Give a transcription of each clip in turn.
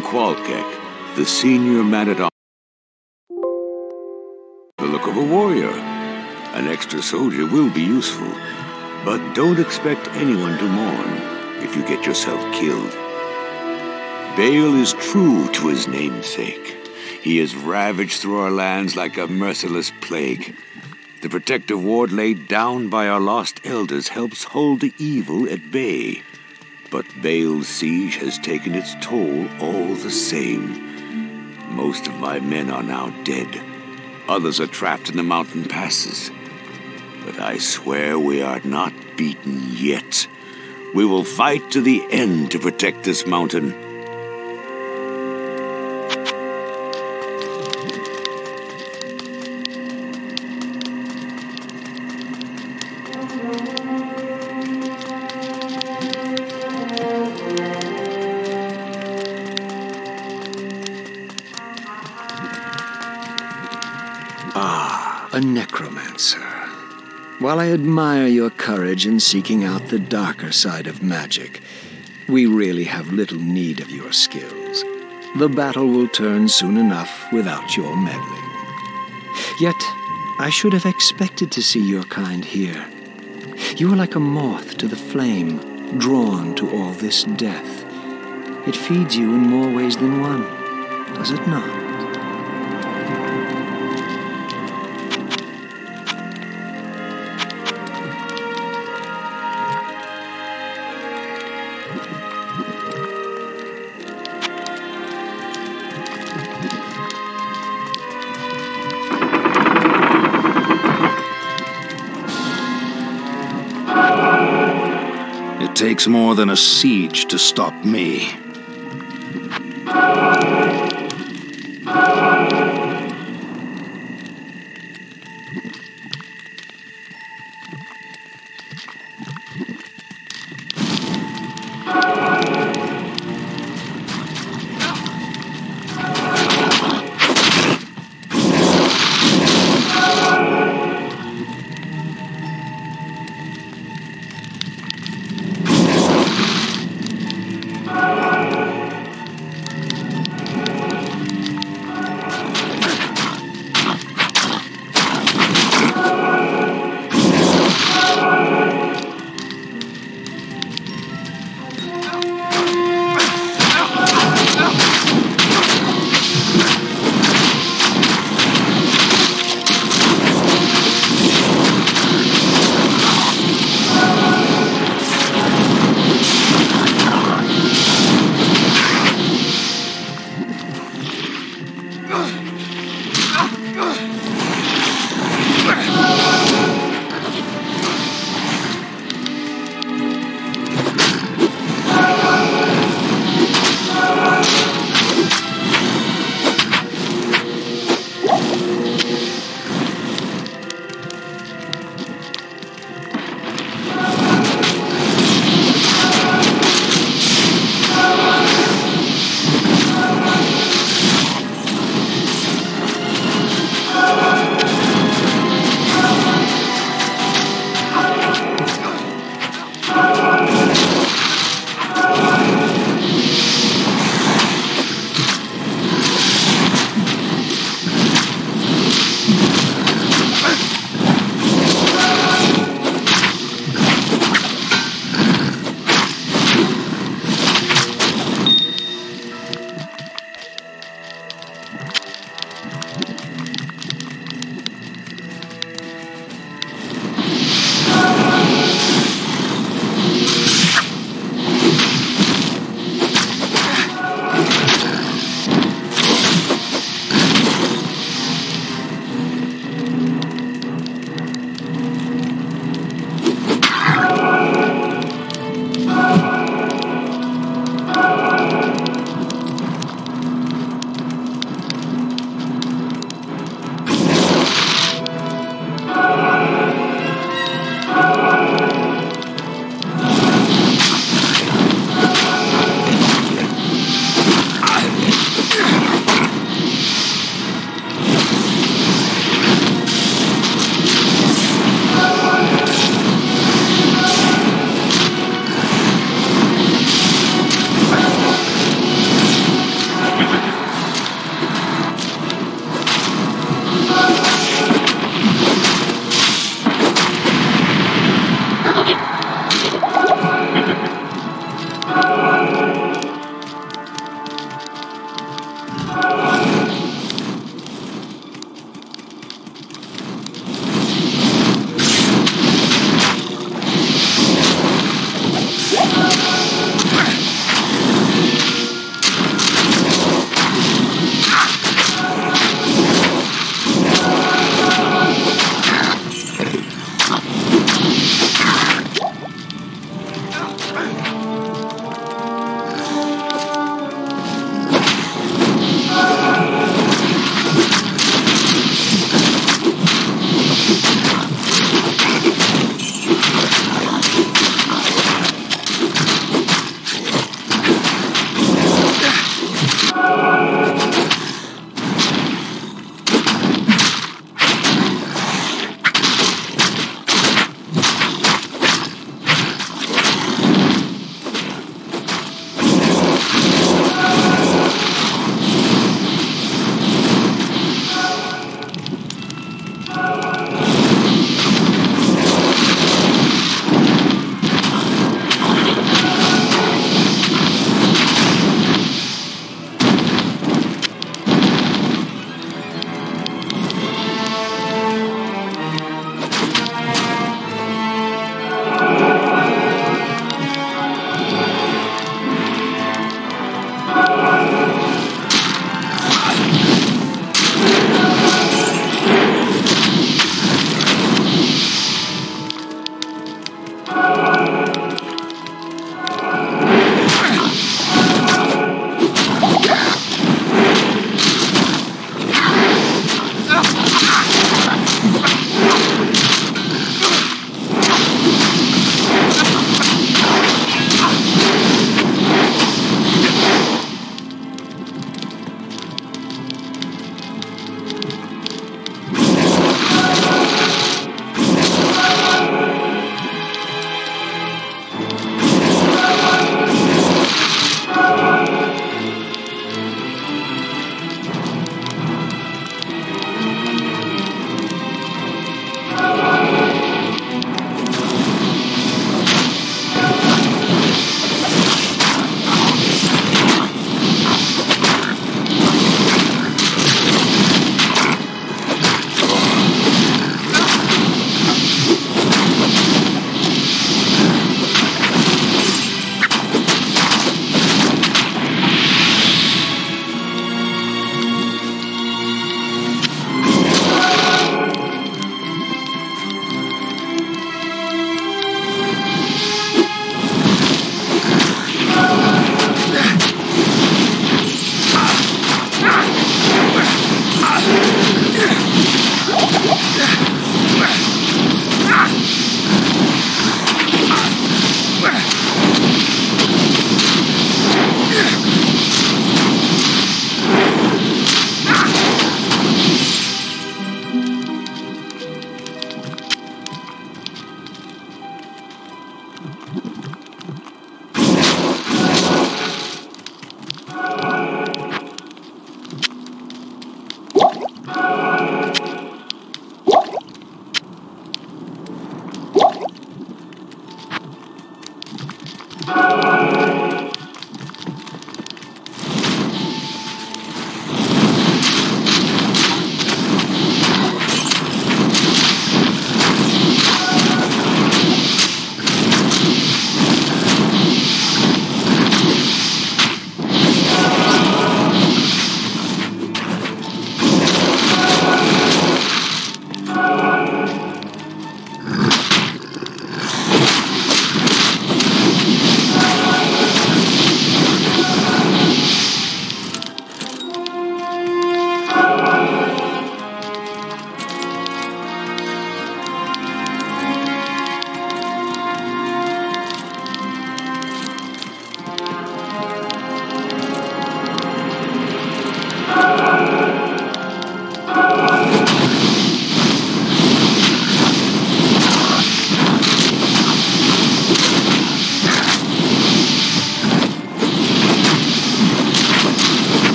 Qual-Kehk, the senior man-at-arms. The look of a warrior. An extra soldier will be useful, but don't expect anyone to mourn if you get yourself killed. Baal is true to his namesake. He has ravaged through our lands like a merciless plague. The protective ward laid down by our lost elders helps hold the evil at bay. But Baal's siege has taken its toll all the same. Most of my men are now dead. Others are trapped in the mountain passes. But I swear we are not beaten yet. We will fight to the end to protect this mountain. While I admire your courage in seeking out the darker side of magic, we really have little need of your skills. The battle will turn soon enough without your meddling. Yet, I should have expected to see your kind here. You are like a moth to the flame, drawn to all this death. It feeds you in more ways than one, does it not? More than a siege to stop me.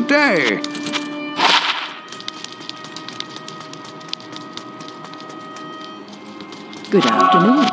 Good day. Good afternoon.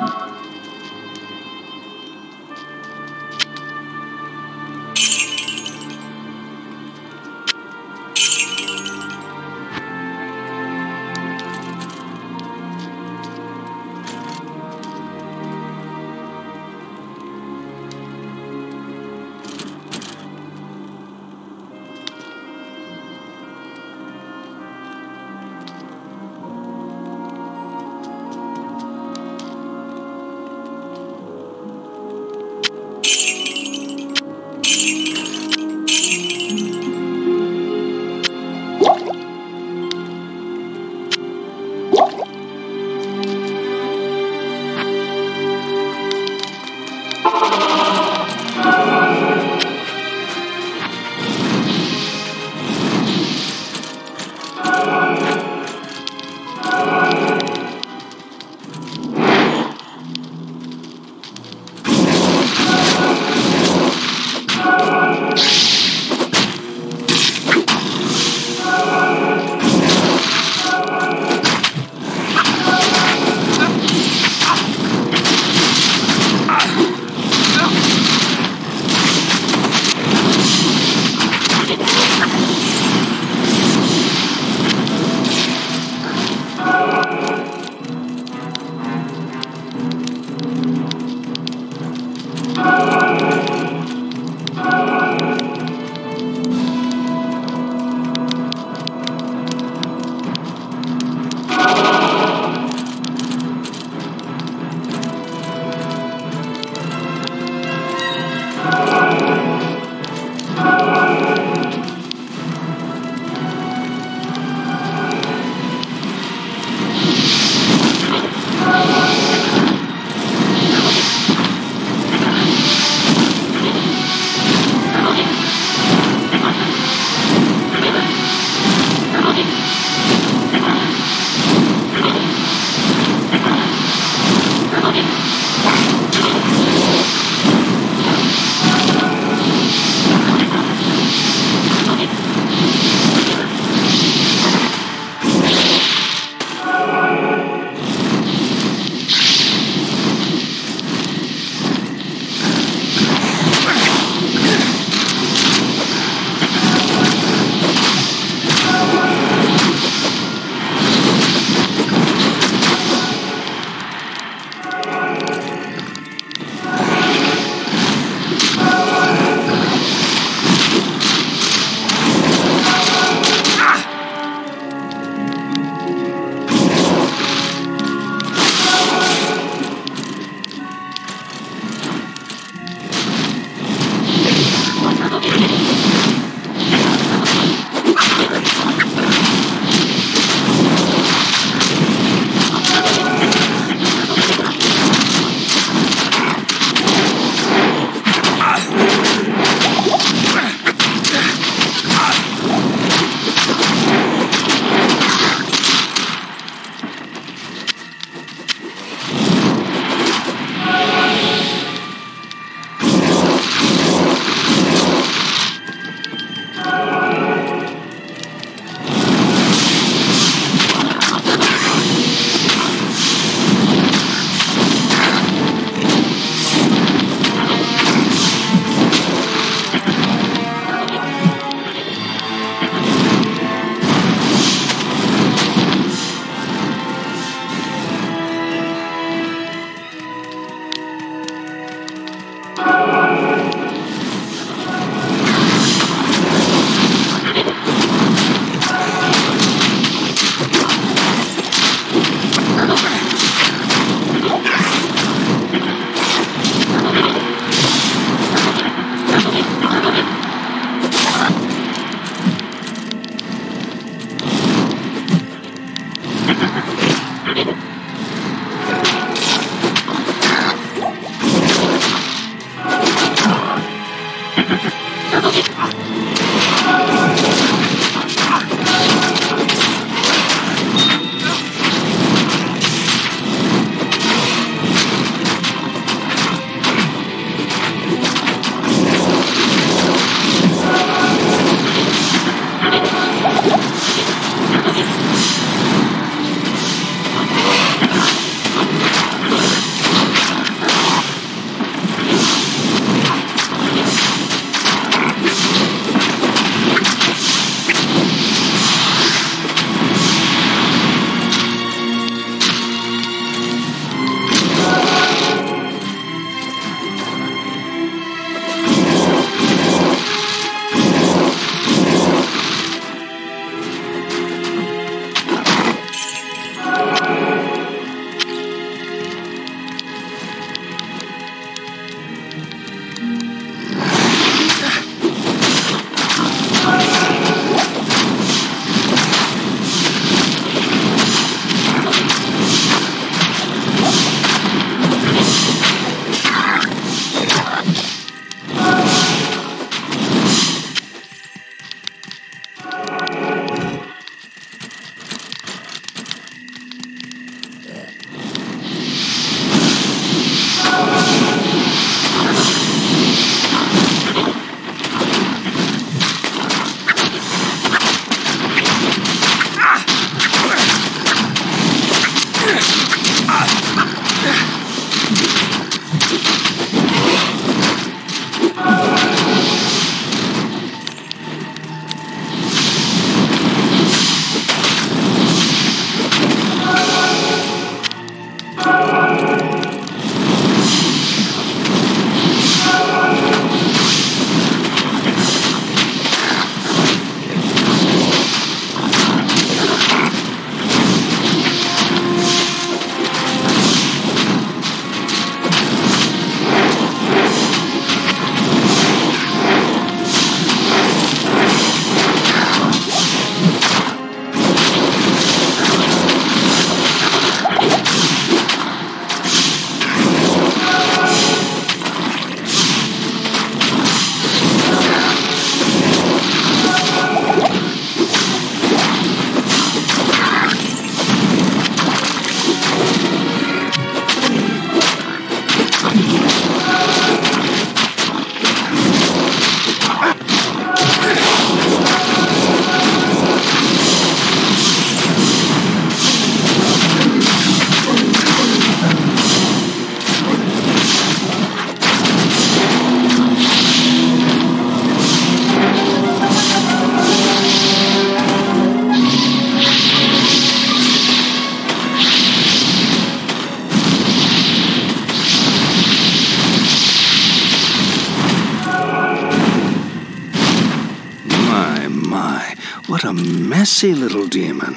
Messy little demon.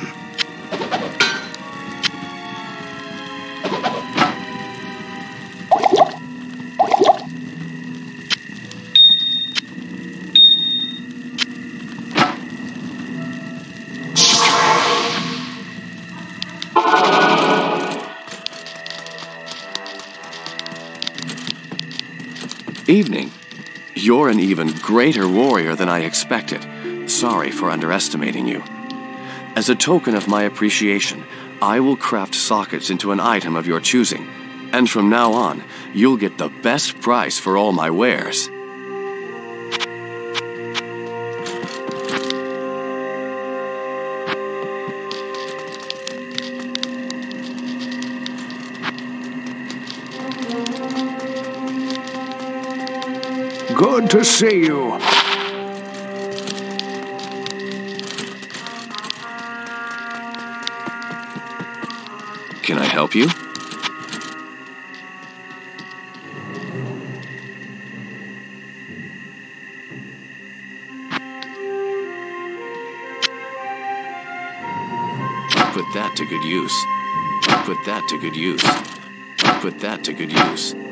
Evening. You're an even greater warrior than I expected. Sorry for underestimating you. As a token of my appreciation, I will craft sockets into an item of your choosing. And from now on, you'll get the best price for all my wares. Good to see you. Help you? Put that to good use. Put that to good use. Put that to good use.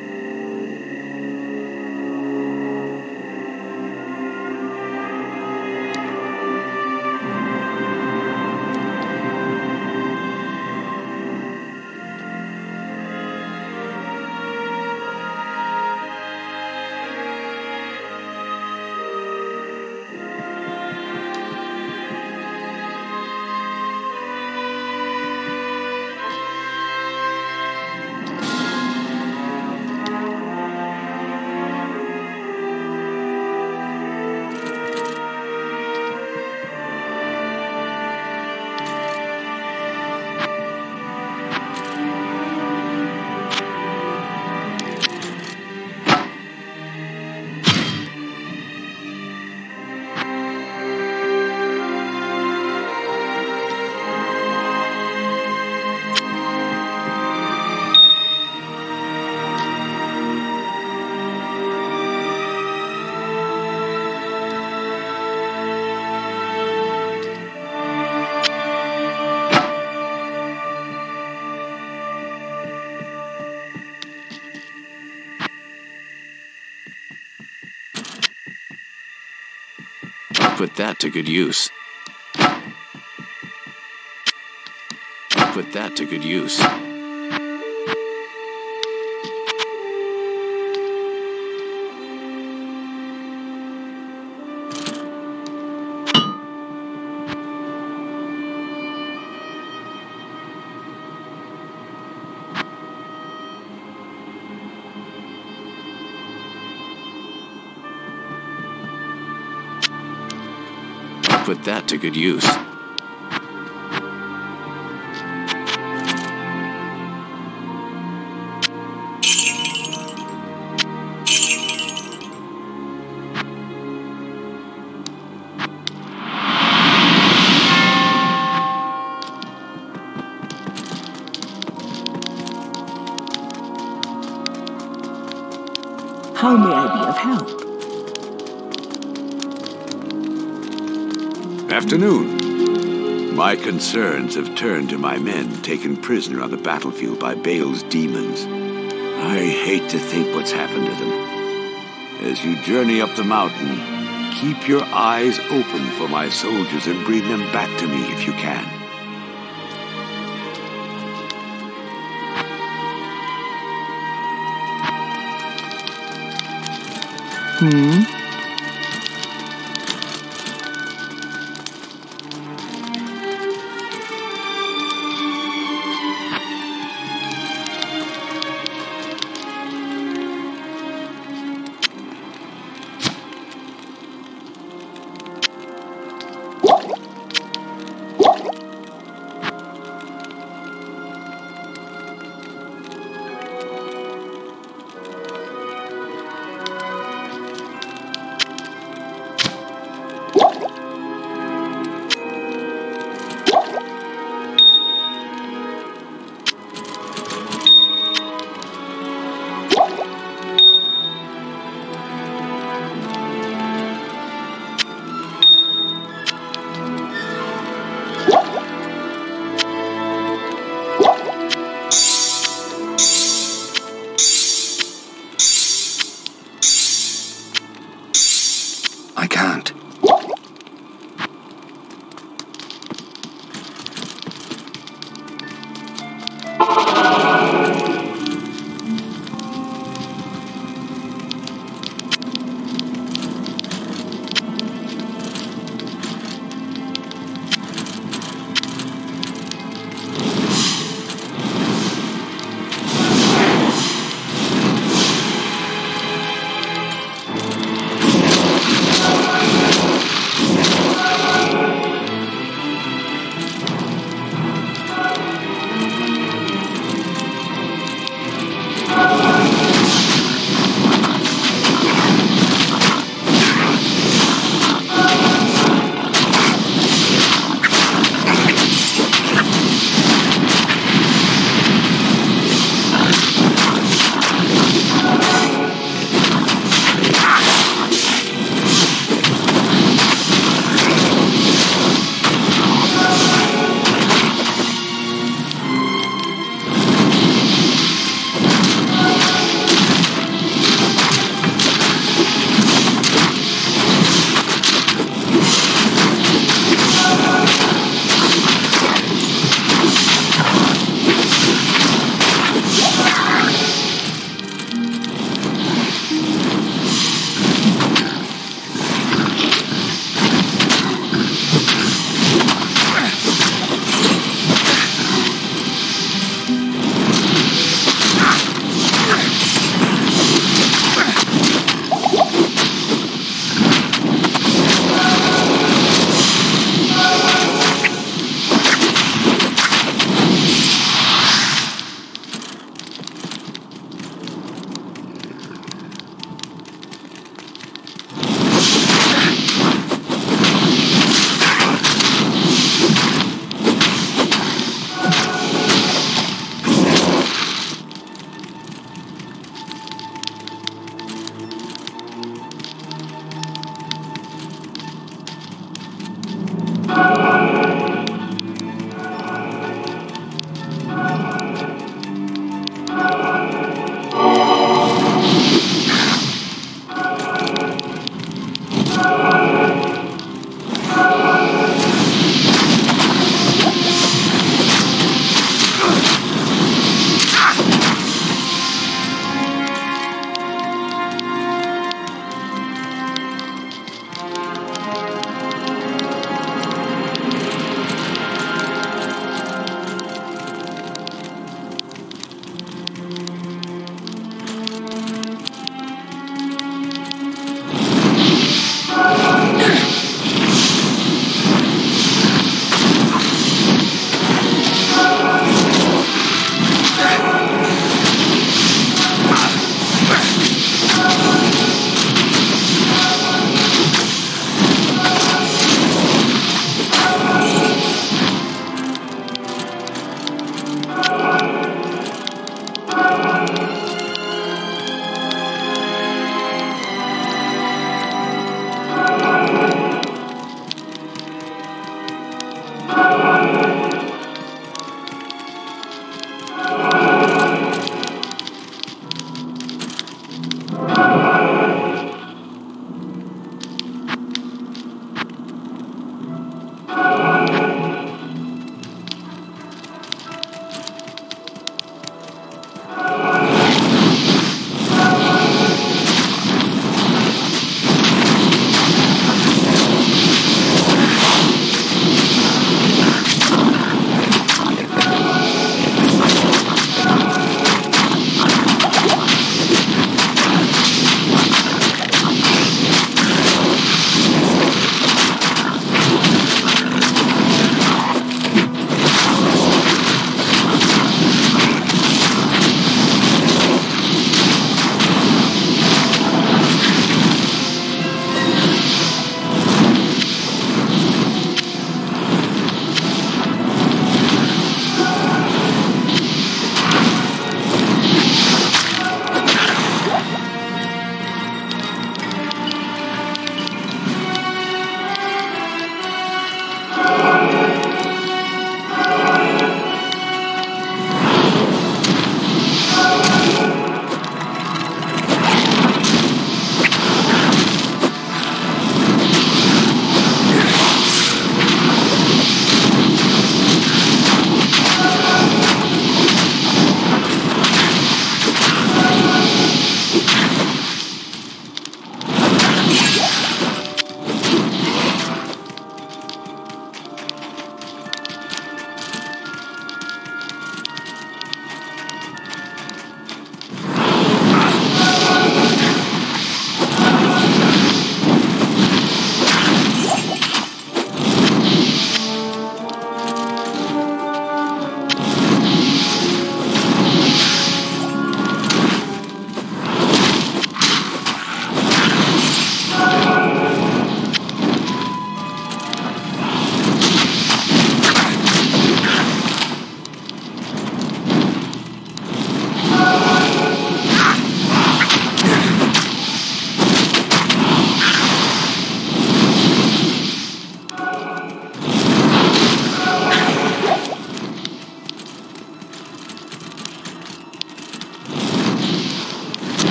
Put that to good use. Put that to good use. Put that to good use. Afternoon. My concerns have turned to my men taken prisoner on the battlefield by Baal's demons. I hate to think what's happened to them. As you journey up the mountain, keep your eyes open for my soldiers and bring them back to me if you can. Hmm?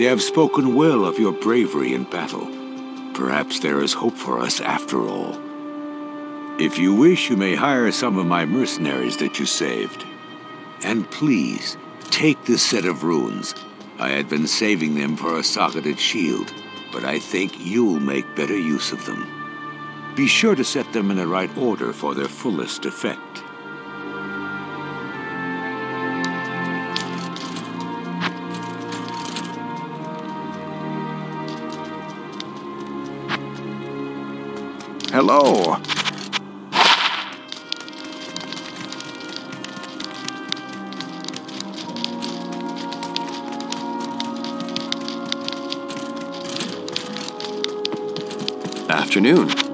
They have spoken well of your bravery in battle. Perhaps there is hope for us after all. If you wish, you may hire some of my mercenaries that you saved. And please, take this set of runes. I had been saving them for a socketed shield, but I think you'll make better use of them. Be sure to set them in the right order for their fullest effect. Hello. Afternoon.